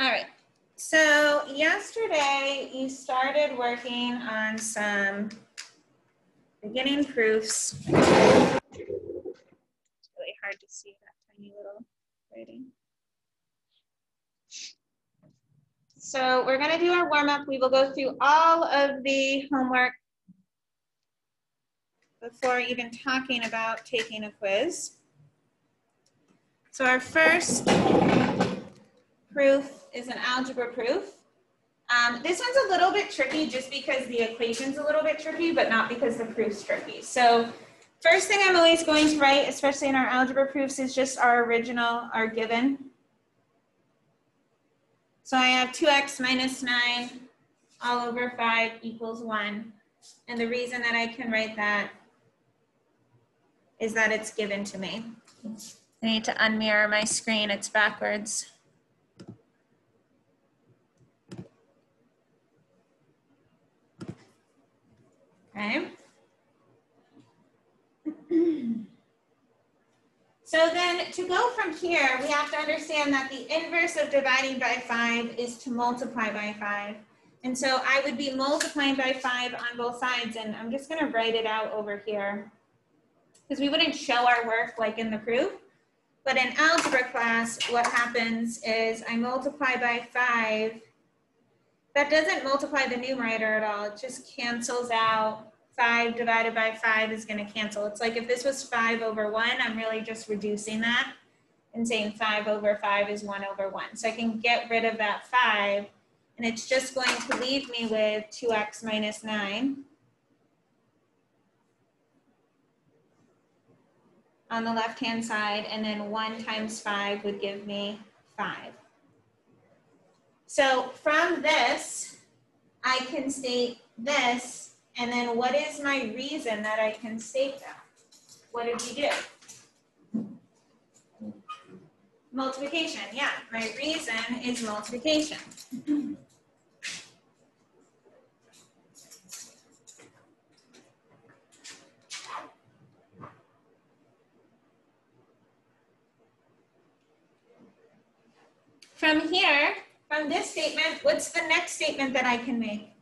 All right. So yesterday you started working on some beginning proofs. It's really hard to see that tiny little writing. So we're going to do our warm up. We will go through all of the homework before even talking about taking a quiz. So our first proof is an algebra proof. Um, this one's a little bit tricky just because the equation's a little bit tricky, but not because the proof's tricky. So first thing I'm always going to write, especially in our algebra proofs, is just our original, our given. So I have 2x minus 9 all over 5 equals 1. And the reason that I can write that is that it's given to me. I need to unmirror my screen, it's backwards. Okay. So then to go from here, we have to understand that the inverse of dividing by five is to multiply by five. And so I would be multiplying by five on both sides and I'm just gonna write it out over here because we wouldn't show our work like in the proof. But in algebra class, what happens is I multiply by five. That doesn't multiply the numerator at all. It just cancels out. Five divided by five is gonna cancel. It's like if this was five over one, I'm really just reducing that and saying five over five is one over one. So I can get rid of that five and it's just going to leave me with 2x minus 9 on the left-hand side, and then 1 times 5 would give me 5. So from this, I can state this, and then what is my reason that I can state that? What did we do? Multiplication, yeah. My reason is multiplication. From here, from this statement, what's the next statement that I can make?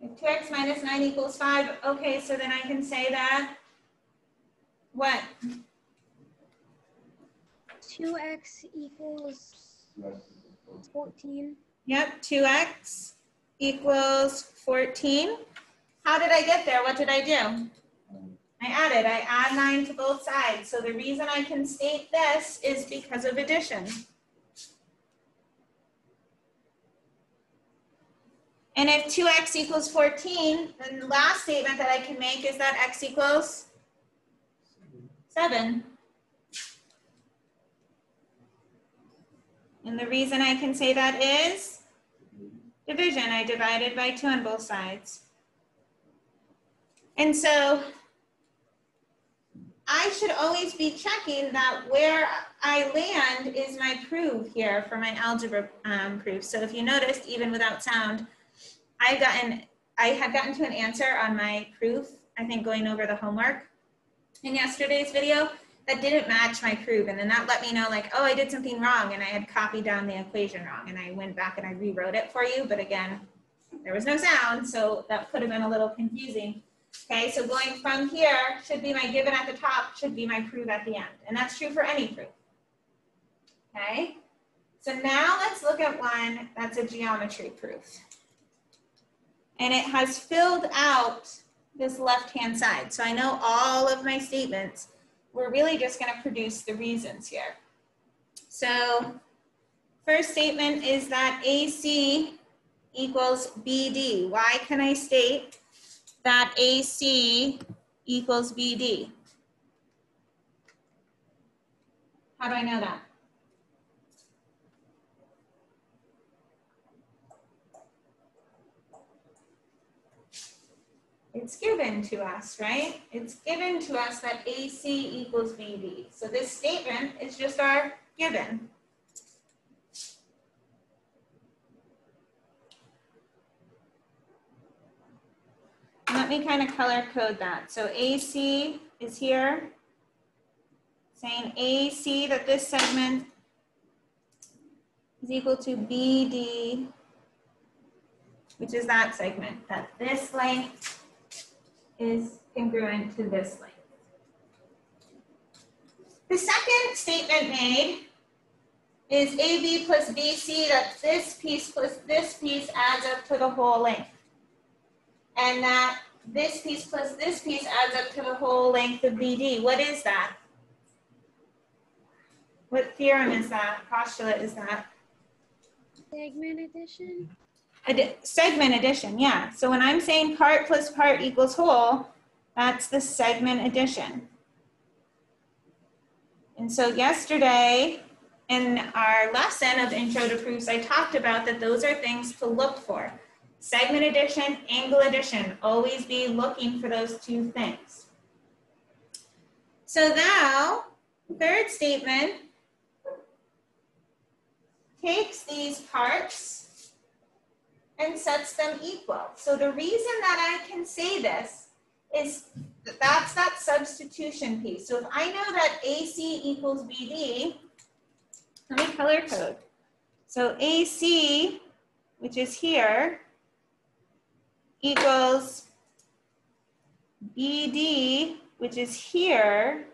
If 2x minus 9 equals 5, okay, so then I can say that, what? 2x equals 14. Yep, 2x equals 14. How did I get there? What did I do? I added, I add nine to both sides. So the reason I can state this is because of addition. And if 2x equals 14, then the last statement that I can make is that x equals 7. And the reason I can say that is division. I divided by 2 on both sides. And so I should always be checking that where I land is my proof here for my algebra um, proof. So if you noticed, even without sound, I've gotten, I had gotten to an answer on my proof, I think going over the homework in yesterday's video that didn't match my proof. And then that let me know like, oh, I did something wrong and I had copied down the equation wrong. And I went back and I rewrote it for you. But again, there was no sound, so that could have been a little confusing. Okay, so going from here should be my given at the top, should be my proof at the end. And that's true for any proof. Okay, so now let's look at one that's a geometry proof. And it has filled out this left-hand side. So I know all of my statements. We're really just gonna produce the reasons here. So first statement is that AC equals BD. Why can I state that AC equals BD? How do I know that? It's given to us, right? It's given to us that AC equals BD. So this statement is just our given. Let me kind of color code that. So AC is here, saying AC that this segment is equal to BD, which is that segment, that this length is congruent to this length. The second statement made is AB plus BC, that this piece plus this piece adds up to the whole length. And that this piece plus this piece adds up to the whole length of BD. What is that? What theorem is that? Postulate is that? Segment addition. Addi segment addition, yeah. So when I'm saying part plus part equals whole, that's the segment addition. And so yesterday in our lesson of intro to proofs, I talked about that those are things to look for. Segment addition, angle addition, always be looking for those two things. So now, third statement takes these parts and sets them equal. So the reason that I can say this is that that's that substitution piece. So if I know that AC equals BD, let me color code. So AC, which is here, equals BD, which is here.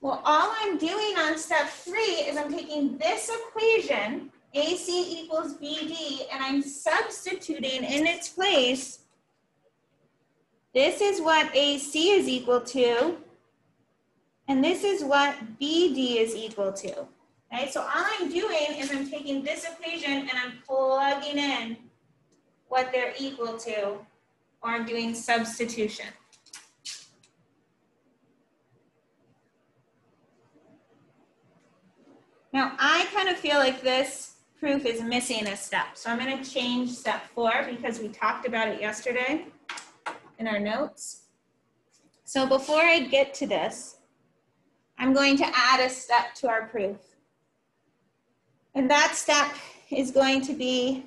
Well, all I'm doing on step three is I'm taking this equation, AC equals BD, and I'm substituting in its place this is what AC is equal to, and this is what BD is equal to. Okay, so all I'm doing is I'm taking this equation and I'm plugging in what they're equal to, or I'm doing substitution. Now I kind of feel like this proof is missing a step. So I'm gonna change step four because we talked about it yesterday in our notes. So before I get to this, I'm going to add a step to our proof. And that step is going to be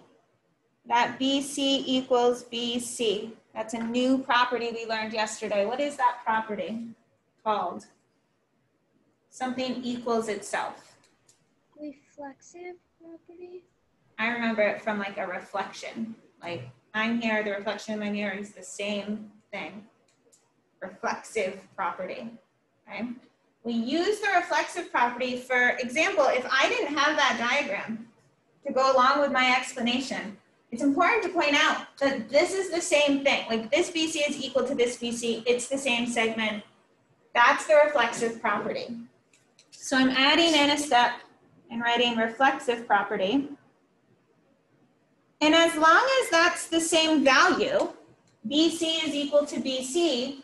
that BC equals BC. That's a new property we learned yesterday. What is that property called? Something equals itself. Reflexive property. I remember it from like a reflection. Like I'm here, the reflection in my mirror is the same thing. Reflexive property, okay? We use the reflexive property, for example, if I didn't have that diagram to go along with my explanation, it's important to point out that this is the same thing. Like this BC is equal to this BC, it's the same segment. That's the reflexive property. So I'm adding in a step and writing reflexive property. And as long as that's the same value, BC is equal to BC,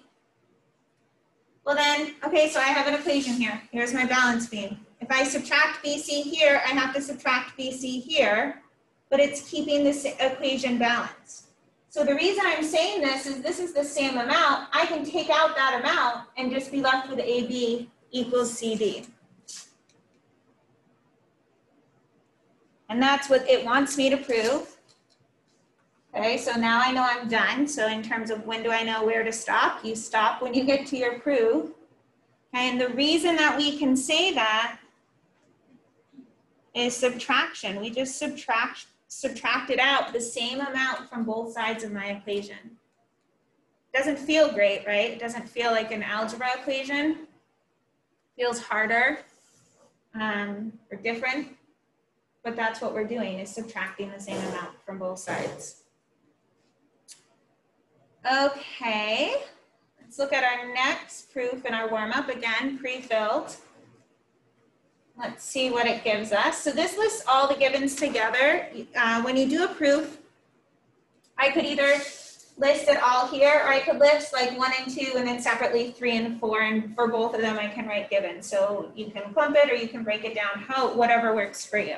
well then, okay, so I have an equation here. Here's my balance beam. If I subtract BC here, I have to subtract BC here, but it's keeping this equation balanced. So the reason I'm saying this is this is the same amount. I can take out that amount and just be left with AB equals CD. And that's what it wants me to prove. Okay, so now I know I'm done. So in terms of when do I know where to stop, you stop when you get to your proof. Okay, and the reason that we can say that is subtraction. We just subtract subtracted out the same amount from both sides of my equation. Doesn't feel great, right? It doesn't feel like an algebra equation. Feels harder um, or different, but that's what we're doing is subtracting the same amount from both sides. Okay, let's look at our next proof in our warm-up again, pre-filled. Let's see what it gives us. So this lists all the givens together. Uh, when you do a proof, I could either list it all here or I could list like one and two and then separately three and four and for both of them I can write given. So you can clump it or you can break it down how whatever works for you.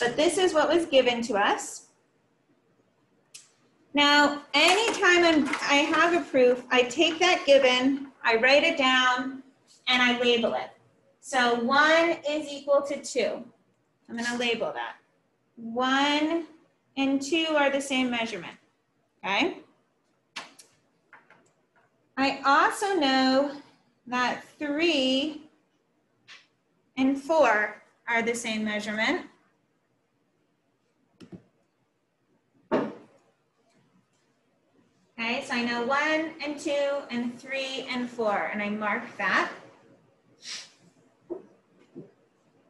But this is what was given to us. Now, anytime I have a proof, I take that given, I write it down, and I label it. So one is equal to two. I'm gonna label that. One and two are the same measurement, okay? I also know that three and four are the same measurement. Okay, so I know one and two and three and four, and I mark that.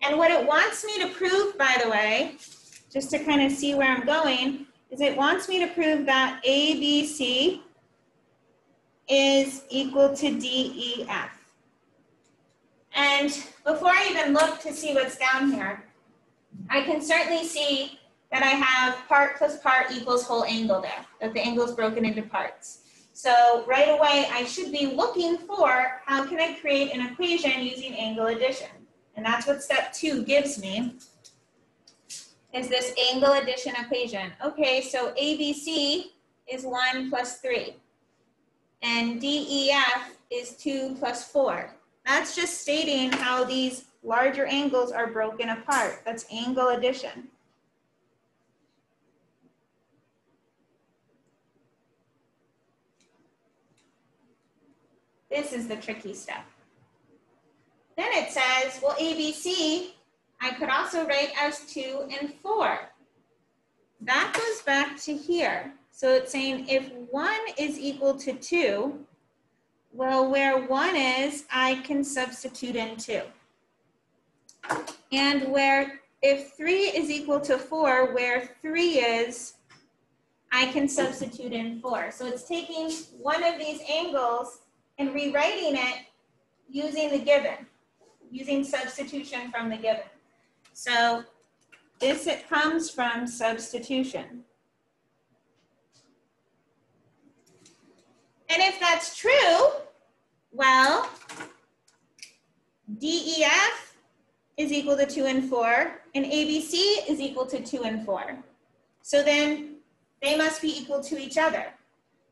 And what it wants me to prove, by the way, just to kind of see where I'm going, is it wants me to prove that ABC is equal to DEF. And before I even look to see what's down here, I can certainly see that I have part plus part equals whole angle there, that the angle is broken into parts. So right away, I should be looking for how can I create an equation using angle addition? And that's what step two gives me, is this angle addition equation. Okay, so ABC is one plus three, and DEF is two plus four. That's just stating how these larger angles are broken apart. That's angle addition. This is the tricky stuff. Then it says, well, ABC, I could also write as two and four. That goes back to here. So it's saying if one is equal to two, well, where one is, I can substitute in two. And where, if three is equal to four, where three is, I can substitute in four. So it's taking one of these angles and rewriting it using the given, using substitution from the given. So this it comes from substitution. And if that's true, well, DEF is equal to 2 and 4, and ABC is equal to 2 and 4. So then they must be equal to each other.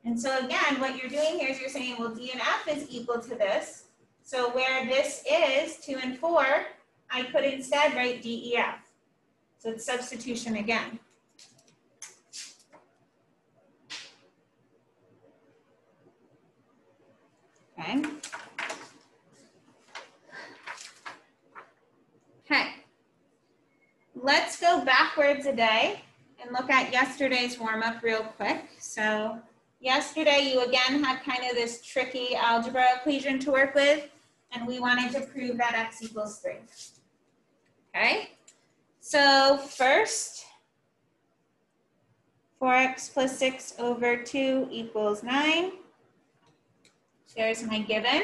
And so again, what you're doing here is you're saying, well, D and F is equal to this. So where this is 2 and 4, I could instead write DEF. So it's substitution again. Okay. Okay. Let's go backwards a day and look at yesterday's warm up real quick. So yesterday you again had kind of this tricky algebra equation to work with and we wanted to prove that x equals 3. Okay, so first, 4x plus 6 over 2 equals 9. There's my given.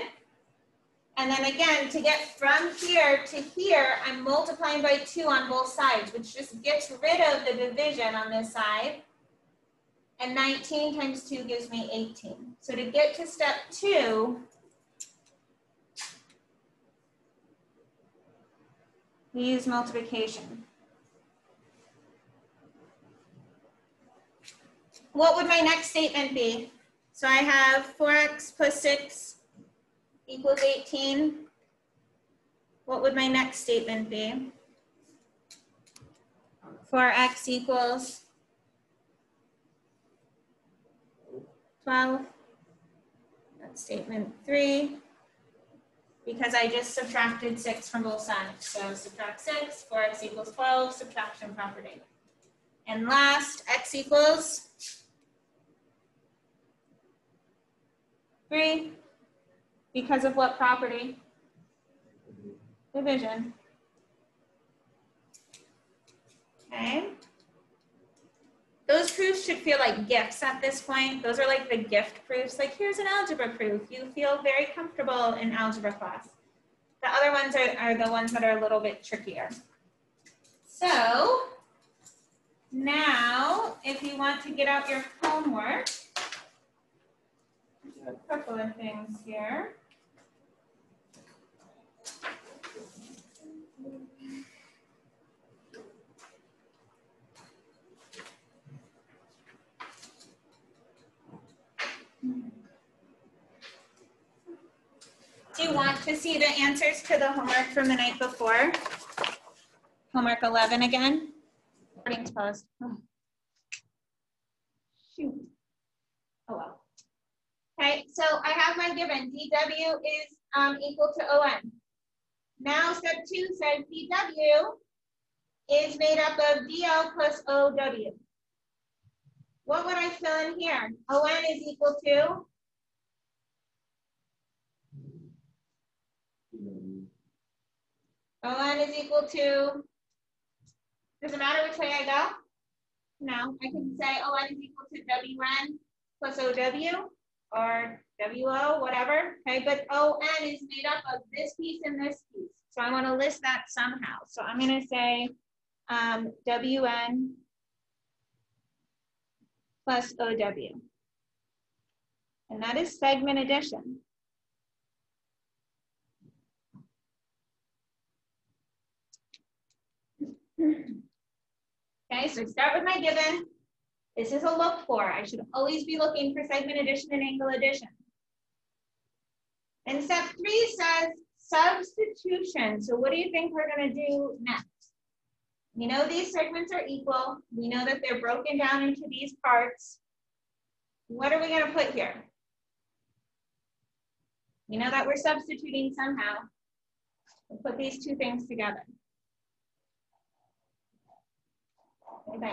And then again, to get from here to here, I'm multiplying by 2 on both sides, which just gets rid of the division on this side. And 19 times 2 gives me 18. So to get to step 2, we use multiplication. What would my next statement be? So I have 4x plus 6 equals 18. What would my next statement be? 4x equals 12. That's statement 3 because I just subtracted 6 from both sides. So subtract 6, 4x equals 12, subtraction property. And last, x equals 3 because of what property? Division. Okay. Those proofs should feel like gifts at this point. Those are like the gift proofs. Like here's an algebra proof. You feel very comfortable in algebra class. The other ones are, are the ones that are a little bit trickier. So now, if you want to get out your homework, a couple of things here. Want to see the answers to the homework from the night before? Homework 11 again? Recording's paused. Oh. Shoot. Oh well. Okay, so I have my given. dw is um, equal to on. Now step two says DW is made up of DL plus OW. What would I fill in here? ON is equal to? ON is equal to, does it matter which way I go? No, I can say ON is equal to WN plus OW or WO, whatever, okay? But ON is made up of this piece and this piece. So I want to list that somehow. So I'm going to say um, WN plus OW. And that is segment addition. Okay, so start with my given. This is a look for. I should always be looking for segment addition and angle addition. And step three says substitution. So what do you think we're gonna do next? We know these segments are equal. We know that they're broken down into these parts. What are we gonna put here? We know that we're substituting somehow. We'll put these two things together. Okay.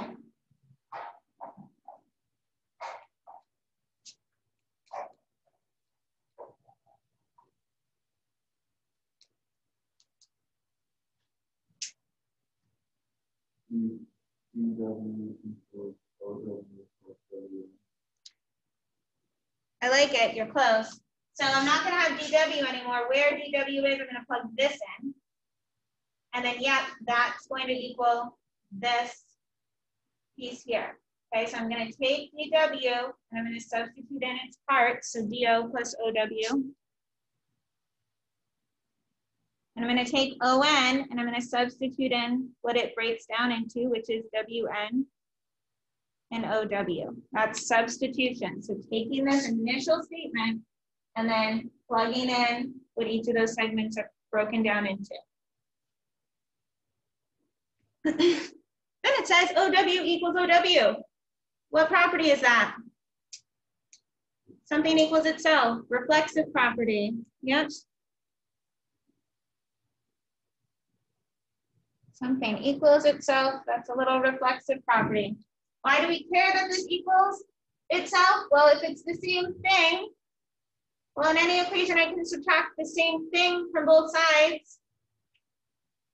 I like it, you're close. So I'm not gonna have DW anymore. Where DW is, I'm gonna plug this in. And then, yeah, that's going to equal this piece here. Okay, so I'm gonna take DW and I'm gonna substitute in its parts, so DO plus OW. And I'm gonna take ON and I'm gonna substitute in what it breaks down into, which is WN and OW. That's substitution. So taking this initial statement and then plugging in what each of those segments are broken down into. it says OW equals OW. What property is that? Something equals itself, reflexive property. Yep. Something equals itself, that's a little reflexive property. Why do we care that this equals itself? Well, if it's the same thing, well, in any equation, I can subtract the same thing from both sides.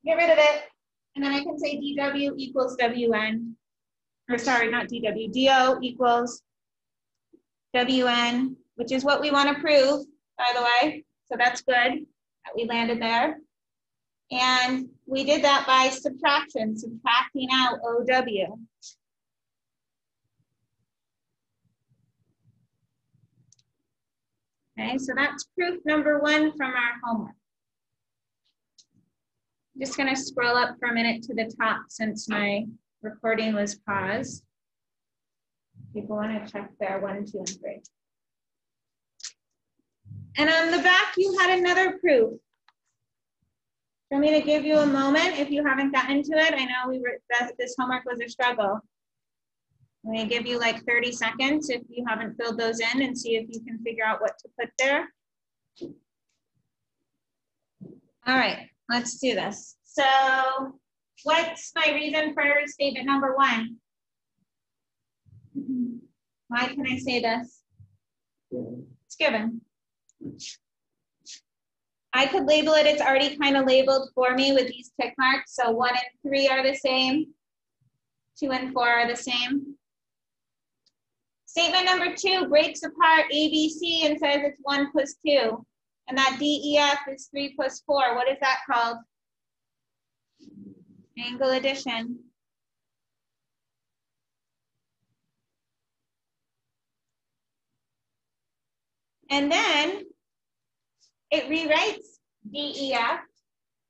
Get rid of it. And then I can say dw equals wn. Or sorry, not dw, do equals wn, which is what we want to prove, by the way. So that's good that we landed there. And we did that by subtraction, subtracting out OW. Okay, so that's proof number one from our homework. Just gonna scroll up for a minute to the top since my recording was paused. People wanna check there, one, two, and three. And on the back, you had another proof. For me to give you a moment if you haven't gotten to it. I know we were that this homework was a struggle. I'm gonna give you like 30 seconds if you haven't filled those in and see if you can figure out what to put there. All right, let's do this. So what's my reason for statement number one? Mm-hmm. Why can I say this? It's given. I could label it, it's already kind of labeled for me with these tick marks. So one and three are the same. Two and four are the same. Statement number two breaks apart ABC and says it's one plus two. And that DEF is three plus four. What is that called? Angle addition. And then it rewrites DEF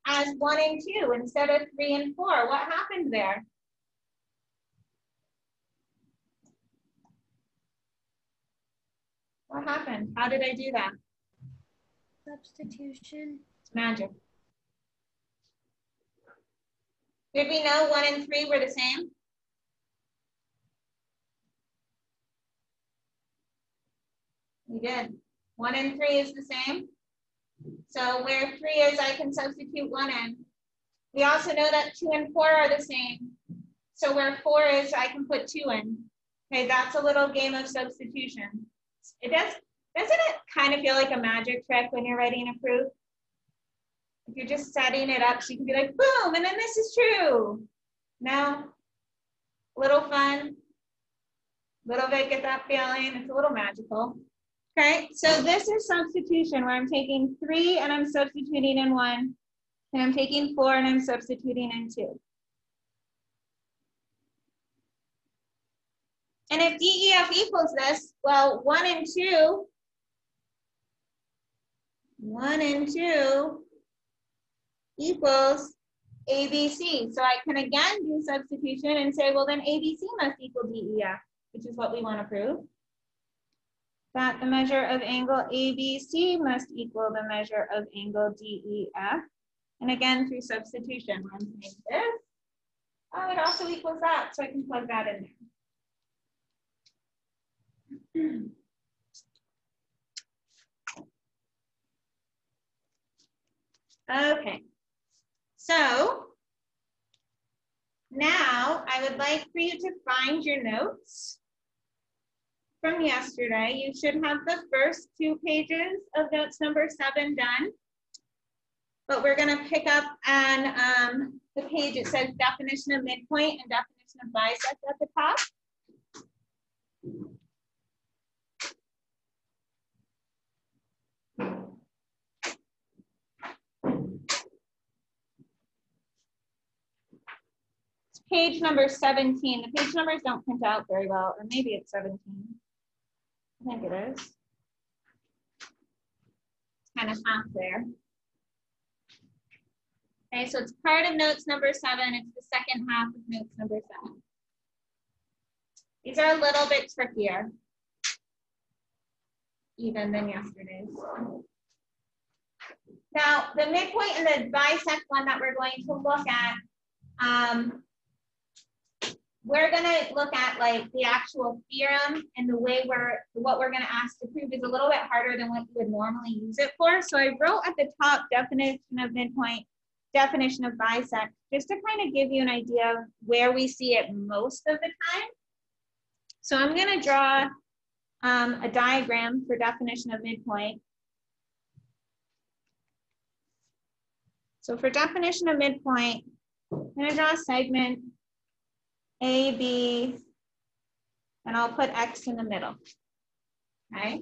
as one and two instead of three and four. What happened there? What happened? How did I do that? Substitution. It's magic. Did we know one and three were the same? We did. One and three is the same. So where three is, I can substitute one in. We also know that two and four are the same. So where four is, I can put two in. Okay, that's a little game of substitution. It does, doesn't it kind of feel like a magic trick when you're writing a proof? If you're just setting it up, so you can be like, boom, and then this is true. No, little fun, little bit get that feeling. It's a little magical. Okay, so this is substitution where I'm taking three and I'm substituting in one. And I'm taking four and I'm substituting in two. And if DEF equals this, well, one and two, one and two equals ABC. So I can again do substitution and say, well, then ABC must equal DEF, which is what we want to prove. That the measure of angle ABC must equal the measure of angle DEF. And again, through substitution, I'm saying this. Oh, it also equals that, so I can plug that in there. Okay, so now I would like for you to find your notes from yesterday. You should have the first two pages of notes number seven done. But we're gonna pick up on um, the page, it says definition of midpoint and definition of bisect at the top. Page number 17. The page numbers don't print out very well, or maybe it's 17. I think it is. Kind of half there. Okay, so it's part of notes number seven. It's the second half of notes number seven. These are a little bit trickier even than yesterday's. Now, the midpoint and the bisect one that we're going to look at, um, we're gonna look at like the actual theorem and the way we're, what we're gonna ask to prove is a little bit harder than what you would normally use it for. So I wrote at the top definition of midpoint, definition of bisect, just to kind of give you an idea of where we see it most of the time. So I'm gonna draw um, a diagram for definition of midpoint. So for definition of midpoint, I'm gonna draw a segment A, B, and I'll put X in the middle, okay?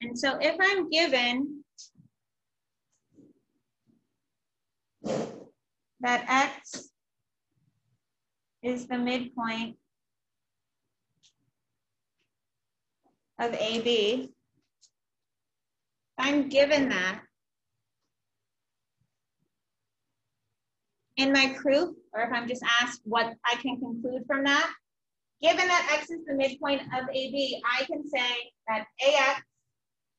And so if I'm given that X is the midpoint of AB, I'm given that in my proof, or if I'm just asked what I can conclude from that, given that X is the midpoint of AB, I can say that AX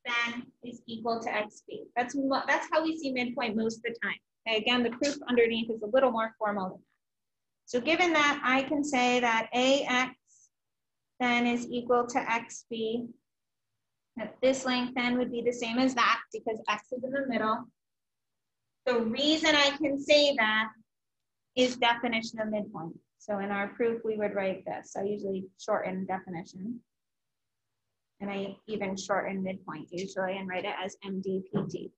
then is equal to XB. That's, that's how we see midpoint most of the time. Okay, again, the proof underneath is a little more formal than that. So given that, I can say that AX then is equal to XB. That this length then would be the same as that because X is in the middle. The reason I can say that is definition of midpoint. So in our proof, we would write this. I usually shorten definition. And I even shorten midpoint usually and write it as MDPT,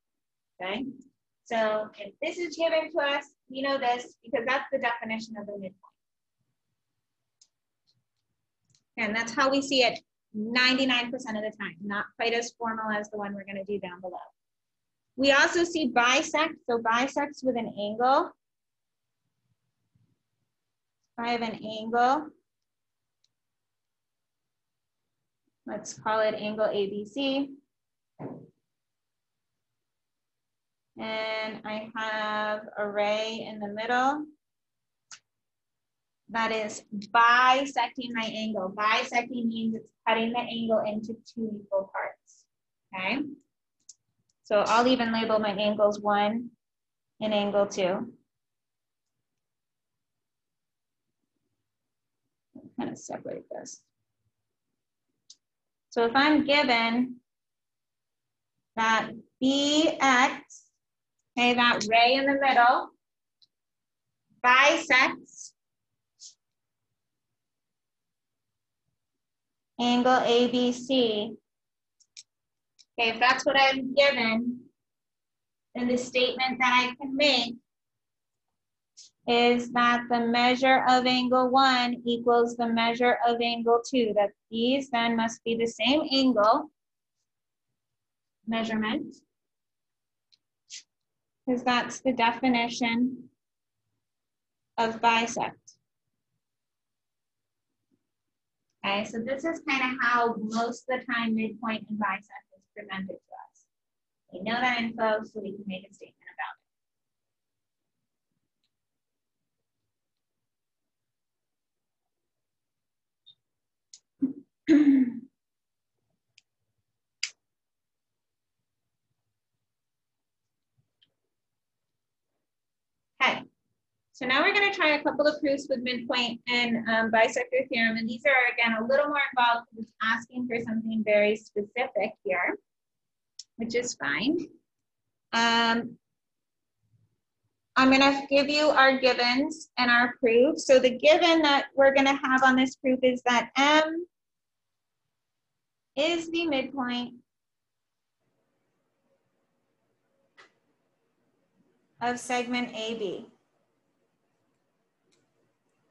okay? So if this is given to us, we know this because that's the definition of the midpoint. And that's how we see it 99% of the time, not quite as formal as the one we're gonna do down below. We also see bisect, so bisects with an angle. I have an angle. Let's call it angle ABC. And I have a ray in the middle. That is bisecting my angle. Bisecting means it's cutting the angle into two equal parts, okay? So I'll even label my angles one and angle two. Kind of separate this. So if I'm given that BX, okay, that ray in the middle, bisects angle ABC. Okay, if that's what I'm given, then the statement that I can make is that the measure of angle one equals the measure of angle two, that these then must be the same angle measurement, because that's the definition of bisect. Okay, so this is kind of how most of the time midpoint and bisect is presented to us. We know that info so we can make a statement Okay, so now we're going to try a couple of proofs with midpoint and um, bisector theorem. And these are, again, a little more involved because it's asking for something very specific here, which is fine. Um, I'm going to give you our givens and our proof. So the given that we're going to have on this proof is that M is the midpoint of segment AB.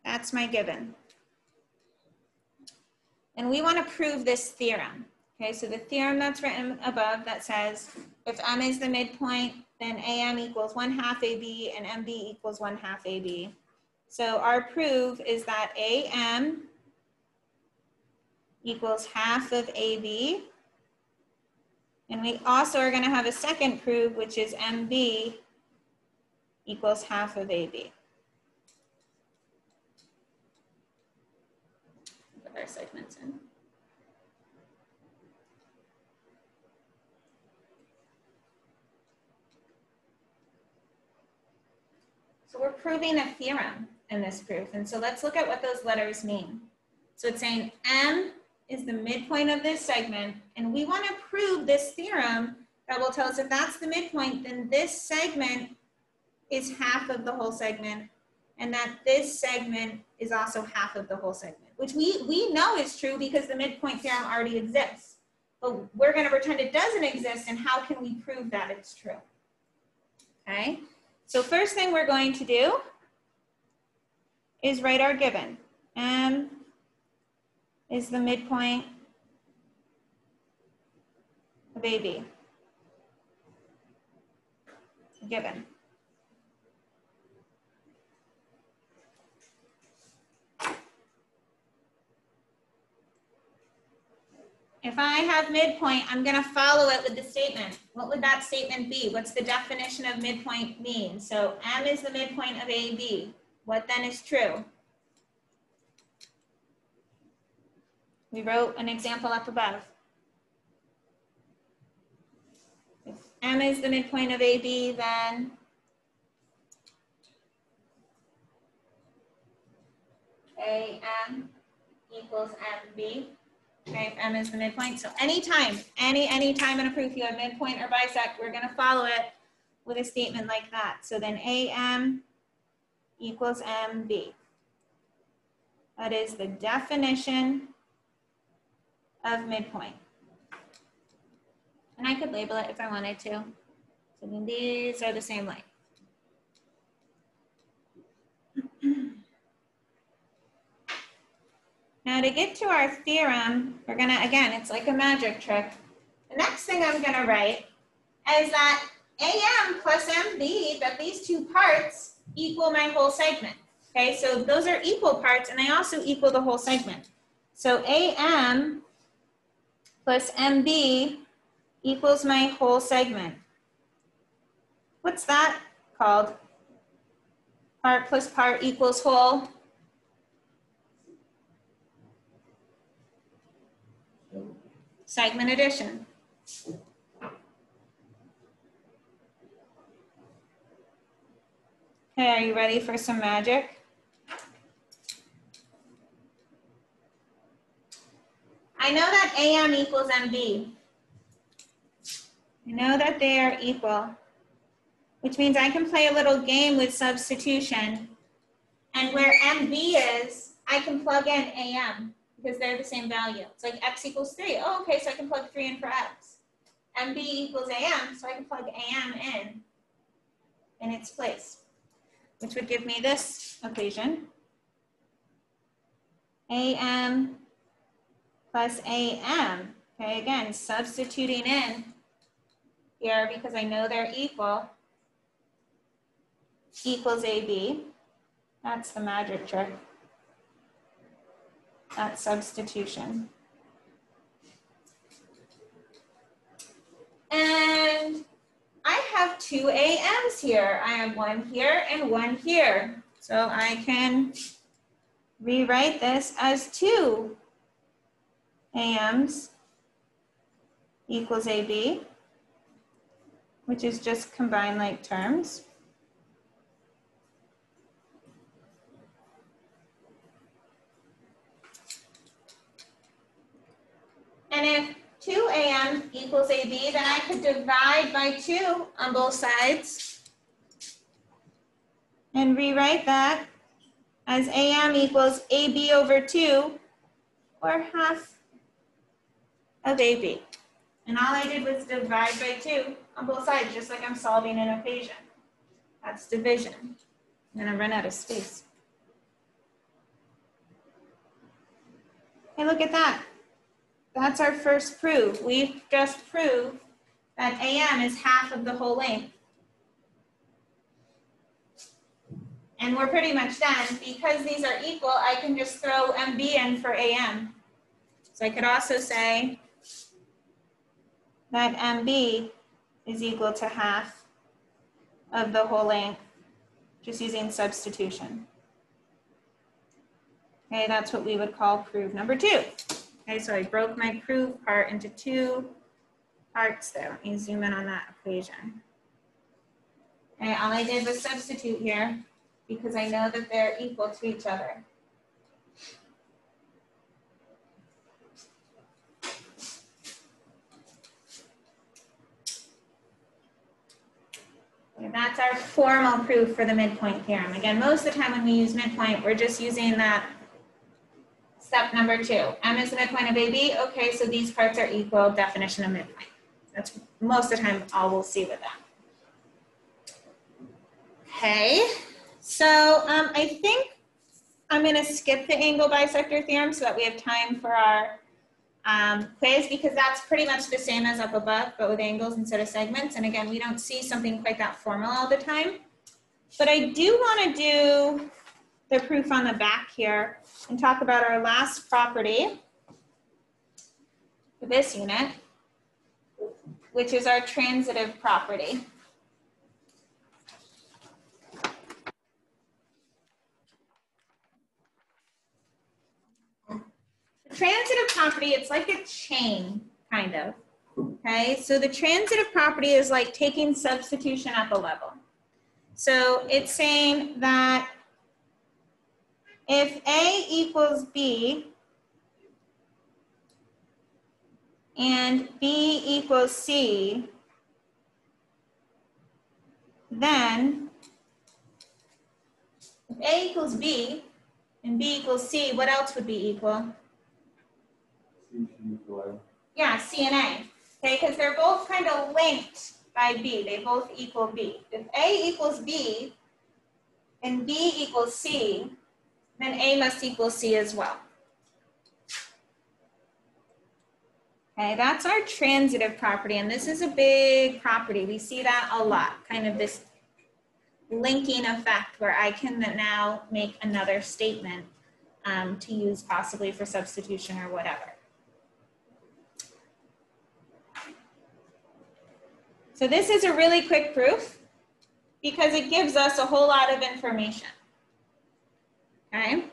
That's my given. And we want to prove this theorem. Okay, so the theorem that's written above that says if M is the midpoint, then AM equals 1 half AB and MB equals 1 half AB. So our proof is that AM equals half of AB. And we also are going to have a second proof, which is MB equals half of AB. Put our segments in. So we're proving a theorem in this proof. And so let's look at what those letters mean. So it's saying M is the midpoint of this segment, and we want to prove this theorem that will tell us if that's the midpoint, then this segment is half of the whole segment, and that this segment is also half of the whole segment, which we, we know is true because the midpoint theorem already exists. But we're going to pretend it doesn't exist, and how can we prove that it's true? Okay, so first thing we're going to do is write our given. M is the midpoint of AB. Given. If I have midpoint, I'm going to follow it with the statement. What would that statement be? What's the definition of midpoint mean? So M is the midpoint of AB. What then is true? We wrote an example up above. If M is the midpoint of AB, then AM equals MB. Okay, if M is the midpoint. So anytime, any, any time in a proof you have midpoint or bisect, we're gonna follow it with a statement like that. So then AM equals MB. That is the definition of midpoint. And I could label it if I wanted to. So then these are the same length. Now to get to our theorem, we're gonna, again, it's like a magic trick. The next thing I'm gonna write is that AM plus MB, that these two parts equal my whole segment. Okay, so those are equal parts and they also equal the whole segment. So AM plus MB equals my whole segment. What's that called? Part plus part equals whole. Segment addition. Okay, are you ready for some magic? I know that AM equals MB. I know that they are equal, which means I can play a little game with substitution. And where MB is, I can plug in AM because they're the same value. It's like X equals three. Oh, okay, so I can plug three in for X. MB equals AM, so I can plug AM in in its place, which would give me this equation. AM plus AM. Okay, again, substituting in here because I know they're equal equals AB. That's the magic trick. That's substitution. And I have two AMs here. I have one here and one here. So I can rewrite this as two AMs equals AB, which is just combine like terms. And if 2 AM equals AB, then I could divide by 2 on both sides and rewrite that as AM equals AB over 2 or half of AB. And all I did was divide by 2 on both sides, just like I'm solving an equation. That's division. I'm to run out of space. Hey, look at that. That's our first proof. We've just proved that AM is half of the whole length. And we're pretty much done. Because these are equal, I can just throw MB in for AM. So I could also say that MB is equal to half of the whole length, just using substitution. Okay, that's what we would call proof number two. Okay, so I broke my proof part into two parts there. Let me zoom in on that equation. Okay, all I did was substitute here because I know that they're equal to each other. That's our formal proof for the midpoint theorem. Again, most of the time when we use midpoint, we're just using that Step number two, M is the midpoint of AB. Okay, so these parts are equal, definition of midpoint. That's most of the time all we'll see with that. Okay, so um, I think I'm gonna skip the angle bisector theorem so that we have time for our um, quiz because that's pretty much the same as up above, but with angles instead of segments. And again, we don't see something quite that formal all the time. But I do wanna do the proof on the back here and talk about our last property for this unit, which is our transitive property. Transitive property, it's like a chain, kind of. Okay, so the transitive property is like taking substitution up a level. So it's saying that if A equals B and B equals C, then if A equals B and B equals C, what else would be equal? Yeah, C and A. Okay, because they're both kind of linked by B. They both equal B. If A equals B and B equals C, then A must equal C as well. Okay, that's our transitive property, and this is a big property. We see that a lot, kind of this linking effect where I can now make another statement um, to use possibly for substitution or whatever. So this is a really quick proof because it gives us a whole lot of information okay?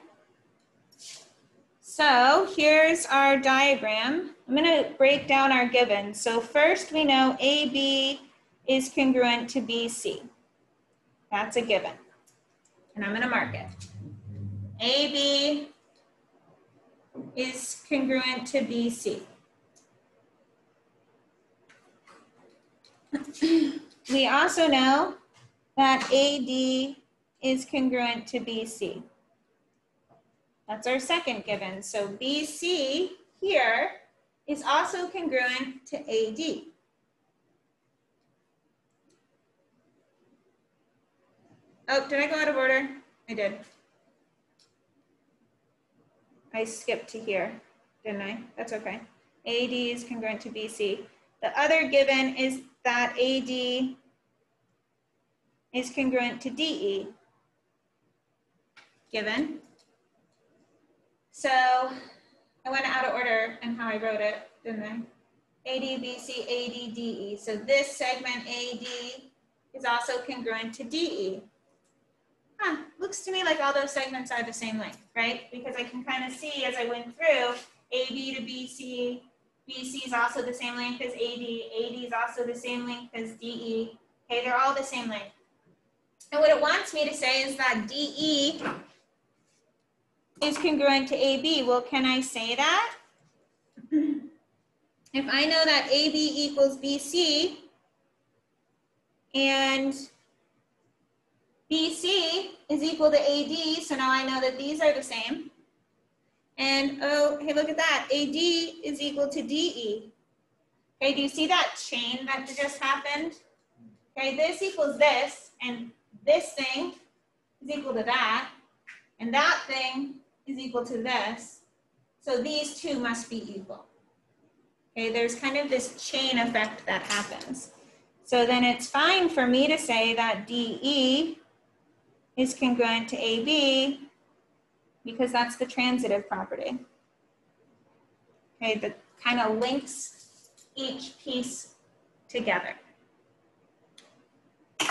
So here's our diagram. I'm gonna break down our given. So first we know AB is congruent to BC. That's a given. And I'm gonna mark it. AB is congruent to BC? We also know that AD is congruent to BC. That's our second given. So BC here is also congruent to AD. Oh, did I go out of order? I did. I skipped to here, didn't I? That's okay. AD is congruent to BC. The other given is that AD is congruent to DE. Given. So I went out of order in how I wrote it, didn't I? AD, BC, AD, DE. So this segment AD is also congruent to DE. Huh, looks to me like all those segments are the same length, right? Because I can kind of see as I went through, AB to BC, BC is also the same length as AD, AD is also the same length as DE. Okay, they're all the same length. And what it wants me to say is that DE is congruent to AB. Well, can I say that? If I know that AB equals BC and BC is equal to AD, so now I know that these are the same. And oh, hey, look at that. AD is equal to DE. Okay, do you see that chain that just happened? Okay, this equals this, and this thing is equal to that, and that thing is equal to this. So these two must be equal. Okay, there's kind of this chain effect that happens. So then it's fine for me to say that DE is congruent to AB because that's the transitive property. Okay, that kind of links each piece together.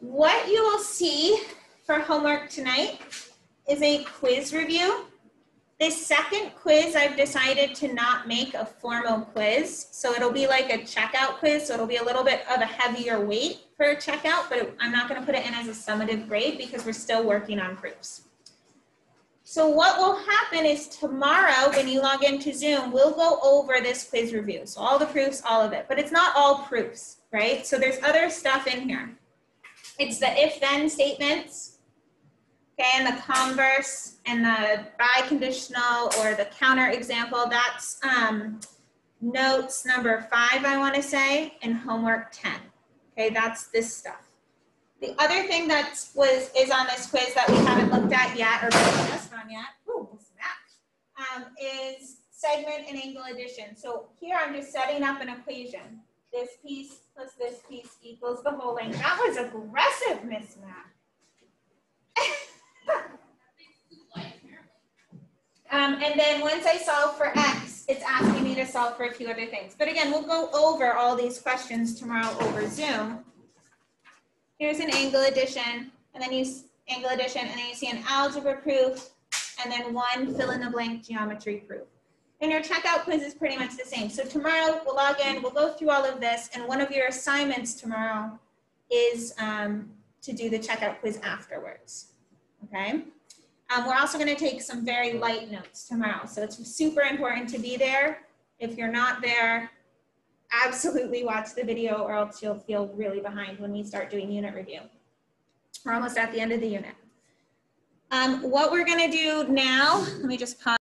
what you will see for homework tonight is a quiz review. This second quiz, I've decided to not make a formal quiz. So it'll be like a checkout quiz. So it'll be a little bit of a heavier weight for a checkout, but I'm not gonna put it in as a summative grade because we're still working on proofs. So what will happen is tomorrow when you log into Zoom, we'll go over this quiz review. So all the proofs, all of it, but it's not all proofs, right? So there's other stuff in here. It's the if-then statements, Okay, and the converse and the biconditional or the counter example, that's um, notes number five, I wanna say, and homework 10. Okay, that's this stuff. The other thing that was is on this quiz that we haven't looked at yet or discussed on yet, ooh, um, is segment and angle addition. So here I'm just setting up an equation. This piece plus this piece equals the whole length. That was aggressive, Miss Matt. Um, and then once I solve for x, it's asking me to solve for a few other things. But again, we'll go over all these questions tomorrow over Zoom. Here's an angle addition, and then you angle addition, and then you see an algebra proof, and then one fill in the blank geometry proof. And your checkout quiz is pretty much the same. So tomorrow we'll log in, we'll go through all of this, and one of your assignments tomorrow is um, to do the checkout quiz afterwards, okay? Um, we're also gonna take some very light notes tomorrow. So it's super important to be there. If you're not there, absolutely watch the video or else you'll feel really behind when we start doing unit review. We're almost at the end of the unit. Um, what we're gonna do now, let me just pause.